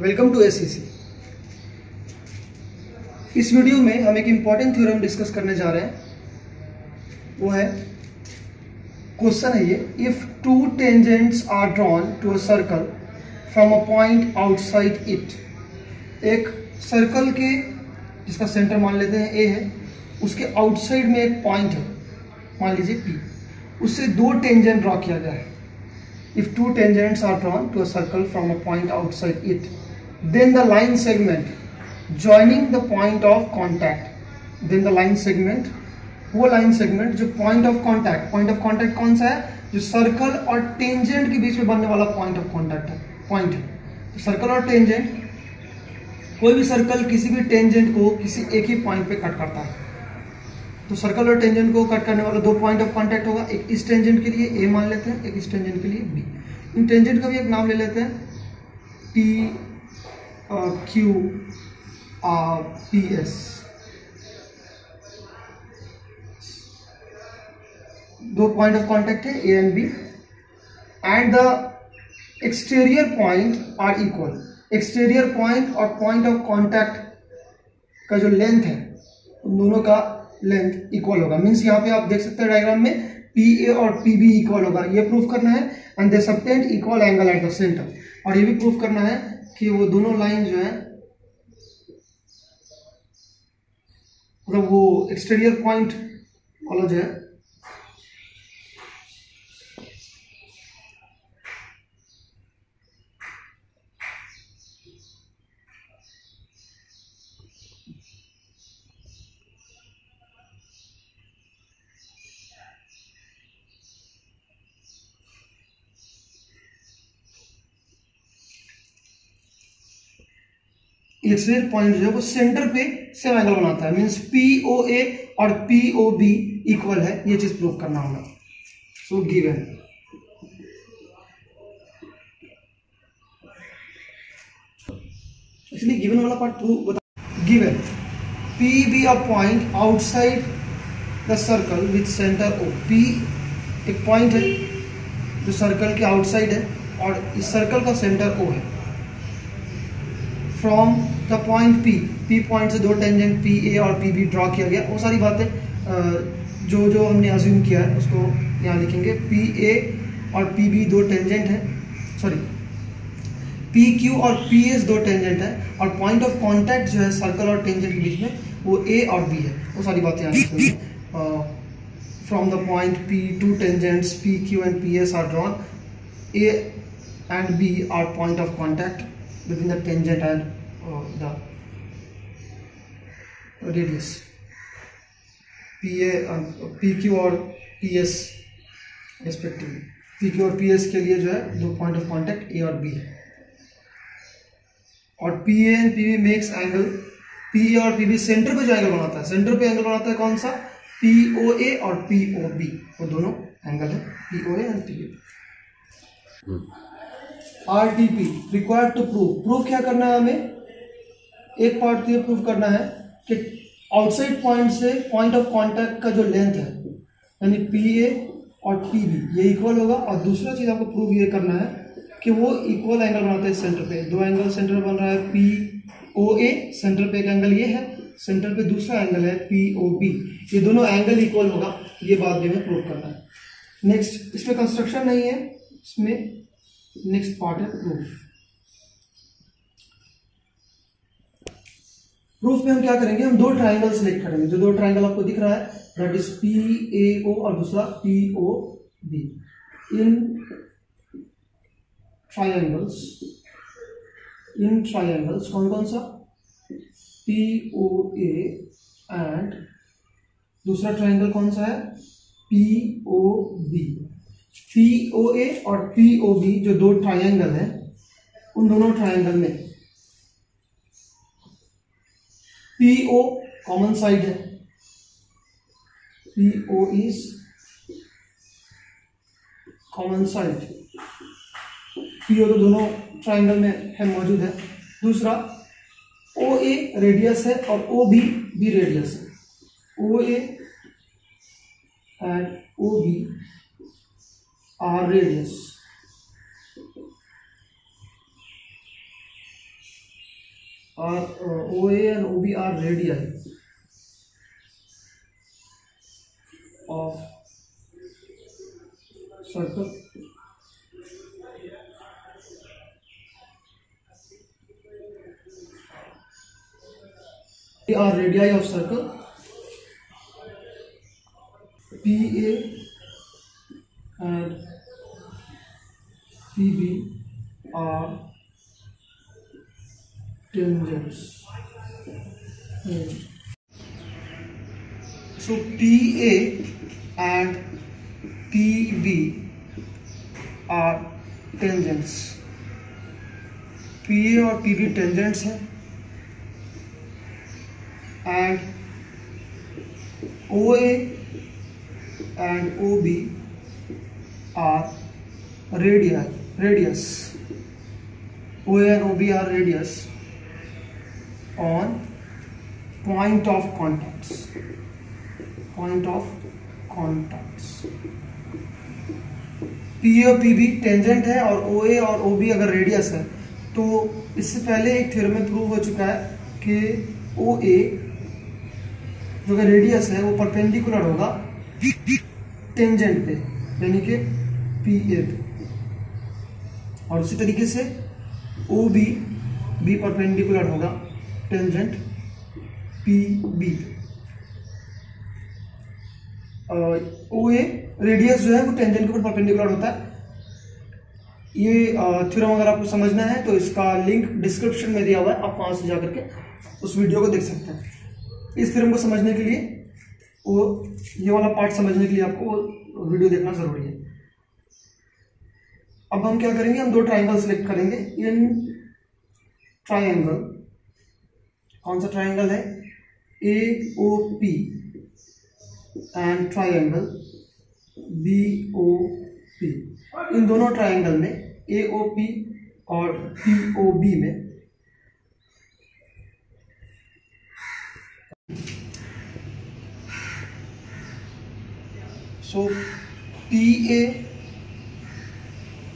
Welcome to S इस video में हम एक इंपॉर्टेंट थ्योरम डिस्कस करने जा रहे हैं वो है क्वेश्चन है ये if two tangents are drawn to a circle from a point outside it एक सर्कल के जिसका सेंटर मान लेते हैं ए है उसके आउटसाइड में एक पॉइंट है मान लीजिए पी उससे दो टेंजेंट ड्रॉ किया गया है if two tangents are drawn to a circle from a point outside it then the line segment joining the point of contact then the line segment वो लाइन सेगमेंट जो point of contact point of contact कौन सा है जो circle और tangent के बीच में बनने वाला पॉइंट ऑफ कॉन्टैक्ट है पॉइंट है सर्कल तो और टेंजेंट कोई भी सर्कल किसी भी टेंजेंट को किसी एक ही पॉइंट पे कट करता है तो सर्कल और टेंजेंट को कट करने वाला दो पॉइंट ऑफ कॉन्टैक्ट होगा एक इस टेंजेंट के लिए ए मान लेते हैं एक इस टेंजेंट के लिए बी इन टेंजेंट का भी एक नाम ले लेते हैं P Q R P S दो पॉइंट ऑफ कॉन्टेक्ट है A and B and the exterior point are equal exterior point और पॉइंट ऑफ कॉन्टैक्ट का जो लेंथ है उन दोनों का लेंथ इक्वल होगा मीन्स यहां पे आप देख सकते हैं डायग्राम में पी ए और पी बी इक्वल होगा ये प्रूफ करना है and they subtend equal angle at the centre और ये भी प्रूफ करना है कि वो दोनों लाइन जो है मतलब वो एक्सटीरियर पॉइंट वाला जो है एक पॉइंट जो है वो सेंटर पे सेम एंगल बनाता है मीन्स पी ओ ए और पी ओ बी इक्वल है ये चीज प्रूव करना होगा सो गिवन इसलिए गिवन वाला पार्ट ट्रू बता given P B a point outside the circle with centre O P एक पॉइंट है जो सर्कल के आउटसाइड है और इस सर्कल का सेंटर ओ है from the point P P point से दो टेंजेंट पी ए और पी बी ड्रॉ किया गया वो सारी बातें जो जो हमने अज्यूम किया है उसको यहाँ लिखेंगे पी ए और पी बी दो टेंजेंट है सॉरी पी क्यू और पी एस दो टेंजेंट है और पॉइंट ऑफ कॉन्टैक्ट जो है सर्कल और टेंजेंट के बीच में वो ए और बी है वो सारी बातें यहाँ लिखेंगे from the point P two tangents P Q and P S are drawn A and B are point of contact between the tangent and of the radius PA uh, PQ और PS respectively. PQ और PS के लिए जो है दो point of contact A और B है और PA and PB makes angle PA और PB सेंटर पे जो एंगल बनाता है सेंटर पे एंगल बनाता है कौन सा POA और POB वो दोनों एंगल है POA and PB are T P required to proof proof क्या करना है हमें एक पार्ट तो ये प्रूव करना है कि आउटसाइड पॉइंट से पॉइंट ऑफ कॉन्टैक्ट का जो लेंथ है यानी पी ए और पी बी ये इक्वल होगा और दूसरा चीज़ आपको प्रूव ये करना है कि वो इक्वल एंगल बनाते हैं सेंटर पे दो एंगल सेंटर बन रहा है पी ओ ए सेंटर पे एक एंगल ये है सेंटर पे दूसरा एंगल है पी ओ बी ये दोनों एंगल इक्वल होगा ये बात भी हमें प्रूव करना है नेक्स्ट इसमें कंस्ट्रक्शन नहीं है इसमें नेक्स्ट पार्ट है प्रूफ प्रूफ में हम क्या करेंगे हम दो ट्राइंगल सिलेक्ट करेंगे जो दो ट्राइंगल आपको दिख रहा है that is P A O और दूसरा P O B in triangles in triangles कौन कौन सा पी ओ ए एंड दूसरा ट्राइंगल कौन सा है P O B P O A और पी ओ बी जो दो ट्राइंगल हैं उन दोनों ट्राइंगल में पीओ कॉमन साइड है PO is common side PO तो दोनों ट्राइंगल में है मौजूद है दूसरा ओ ए रेडियस है और ओ बी बी रेडियस है O A and O B are radius are OA and OB are radii of circle. They are radii of circle PA and PB dangerous. Hmm. So TA and PB are tangents. PA और PB tangents हैं and OA and OB are radii, radius. OA and OB are radius. on point of contacts point of contacts PO P भी tangent है और ओ A और O B अगर radius है तो इससे पहले एक थ्योरम में प्रूव हो चुका है कि ओ ए जो कि रेडियस है वो परपेंडिकुलर होगा टेंजेंट पे यानी कि पी ए पे और उसी तरीके से ओ बी भी परपेंडिकुलर होगा tangent P B O A radius जो है वो टेंजेंट के ऊपर परपेंडिकुलर होता है ये थ्योरम अगर आपको समझना है तो इसका लिंक डिस्क्रिप्शन में दिया हुआ है आप वहां से जाकर के उस वीडियो को देख सकते हैं इस थ्योरम को समझने के लिए वो ये वाला पार्ट समझने के लिए आपको वीडियो देखना ज़रूरी है अब हम क्या करेंगे हम दो ट्राइंगल सेलेक्ट करेंगे इन ट्राइंगल कौन सा ट्राइंगल है A O P and triangle B O P इन दोनों ट्राइंगल में ए ओ पी और पी ओ बी में सो पी ए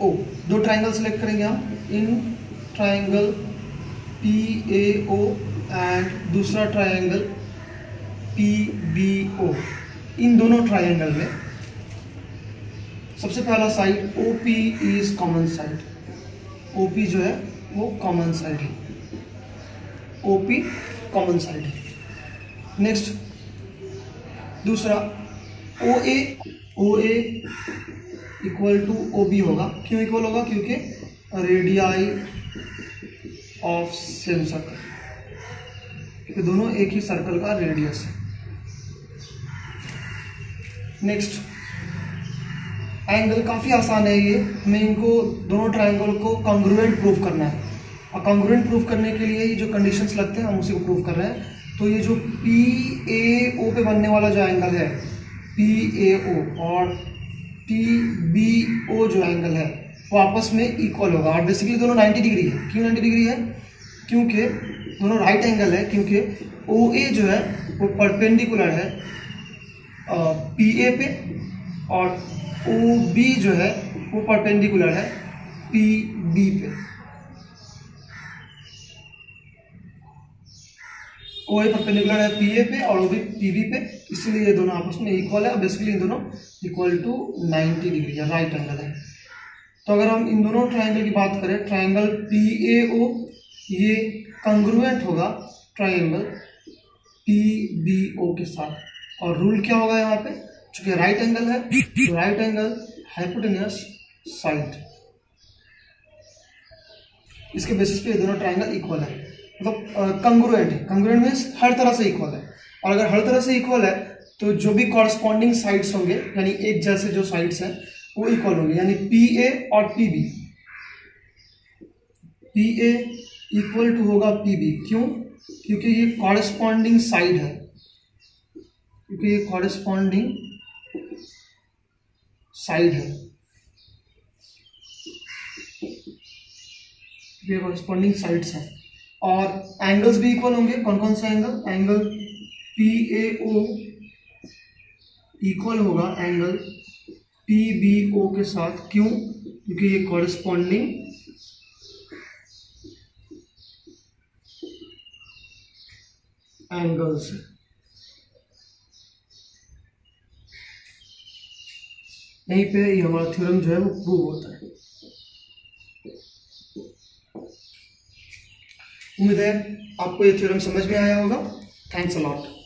ओ दो ट्राइंगल सेलेक्ट करेंगे हम इन triangle P A O and दूसरा ट्रायंगल पी बी ओ इन दोनों ट्रायंगल में सबसे पहला side O P is common side O P जो है वो कॉमन साइड है ओ पी कॉमन साइड है नेक्स्ट दूसरा O A O A equal to O B होगा क्यों इक्वल होगा क्योंकि रेडियाई ऑफ सेम सर्कल ये दोनों एक ही सर्कल का रेडियस है नेक्स्ट एंगल काफ़ी आसान है ये हमें इनको दोनों ट्राइंगल को कॉन्ग्रुएंट प्रूव करना है और कॉन्ग्रुएंट प्रूव करने के लिए ये जो कंडीशन लगते हैं हम उसी को प्रूव कर रहे हैं तो ये जो पी ए ओ पे बनने वाला जो एंगल है पी ए ओ और पी बी ओ जो एंगल है वो आपस में इक्वल होगा और बेसिकली दोनों 90 डिग्री है क्यों 90 डिग्री है क्योंकि दोनों राइट एंगल है क्योंकि ओ ए जो है वो परपेंडिकुलर है पी ए पे और ओ बी जो है वो परपेंडिकुलर है पी बी पे ओ ए परपेंडिकुलर है पी ए पे और ओ बी पी बी पे इसलिए ये दोनों आपस में इक्वल है और बेसिकली इन दोनों इक्वल टू 90 डिग्री है राइट एंगल है तो अगर हम इन दोनों ट्राइंगल की बात करें ट्राइंगल पी ए ओ ये कंग्रुएंट होगा ट्राइंगल पी बी ओ के साथ और रूल क्या होगा यहाँ पे चूंकि राइट एंगल है तो राइट एंगल हाइपोटेनियस साइड इसके बेसिस पे ये दोनों ट्राइंगल मतलब, इक्वल है मतलब कंग्रुएंट है कंग्रुएंट मीन्स हर तरह से इक्वल है और अगर हर तरह से इक्वल है तो जो भी कॉरस्पॉन्डिंग साइड्स होंगे यानी एक जैसे जो साइड्स हैं वो इक्वल होंगे यानी पी ए और P B P A equal to होगा पी बी क्यों क्योंकि ये कॉरेस्पॉन्डिंग साइड है क्योंकि ये कॉरेस्पॉन्डिंग साइड है ये कॉरेस्पॉन्डिंग साइड्स है और एंगल्स भी इक्वल होंगे कौन कौन से angle angle P A O equal होगा एंगल पी बी ओ के साथ क्यों क्योंकि ये कॉरेस्पॉन्डिंग angles यहीं पे ये हमारा थ्योरम जो है वो प्रूव होता है उम्मीद है आपको ये थ्योरम समझ में आया होगा थैंक्स अ लॉट